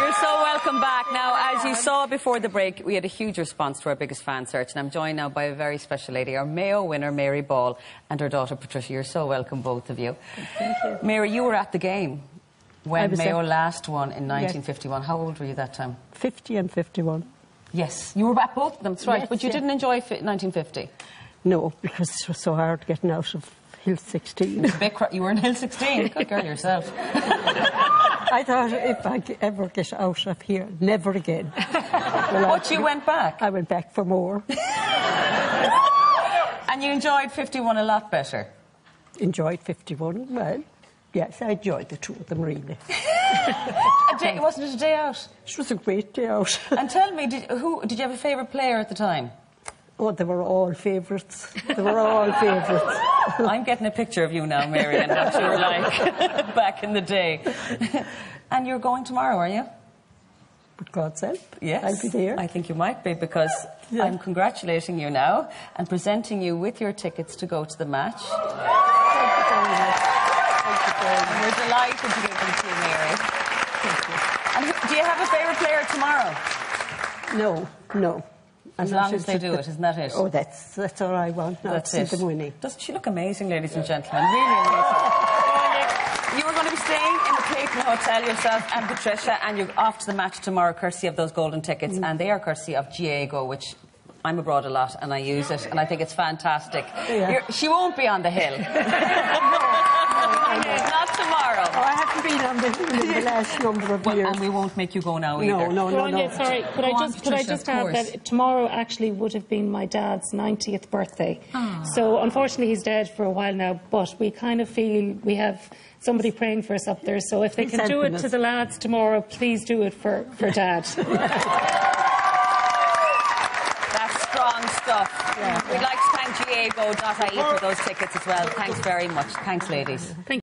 You're so welcome back. Now, as you saw before the break, we had a huge response to our biggest fan search, and I'm joined now by a very special lady, our Mayo winner, Mary Ball, and her daughter, Patricia. You're so welcome, both of you. Thank you. Mary, you were at the game when Mayo last won in 1951. How old were you that time? 50 and 51. Yes, you were at both of them, that's right. Yes, but you yeah. didn't enjoy 1950. No, because it was so hard getting out of Hill 16. Bit cr- you were in Hill 16. Good girl yourself. I thought if I ever get out of here, never again. Well, But you went back, I went back for more. and you enjoyed 51 a lot better. Enjoyed 51. Well, yes, I enjoyed the two of them really. Day, wasn't it a day out? It was a great day out. And tell me, did, who did you have a favourite player at the time? Oh, they were all favourites. They were all favourites. I'm getting a picture of you now, Mary, and what you were like back in the day. And you're going tomorrow, are you? With God's help, Yes. I'll be there. I think you might be because Yeah. I'm congratulating you now and presenting you with your tickets to go to the match. Thank you very much. Thank you very much. We're delighted to give them to you, Mary. Thank you. And do you have a favourite player tomorrow? No, no. As long as they do it, isn't that it? Oh, that's that's all I want. Now, That's it. Doesn't she look amazing, ladies and gentlemen? Really amazing. you are going to be staying in the Clayton Hotel yourself and Patricia, and you're off to the match tomorrow, courtesy of those golden tickets, and they are courtesy of GAA Go, which I'm abroad a lot and I use it, and I think it's fantastic. Yeah. She won't be on the hill. Not tomorrow. Oh, been on the hill in the last number of Well, years. and we won't make you go now no, either. no, no, Gráinne, no. sorry, could I Go on, just could I just add that tomorrow actually would have been my dad's 90th birthday. Ah. So unfortunately he's dead for a while now, but we kind of feel we have somebody praying for us up there. So if they He's can do it helping to the lads tomorrow, please do it for, for dad. That's strong stuff. We'd like to thank GAAGO.ie for those tickets as well. Thanks very much. Thanks, ladies. Thank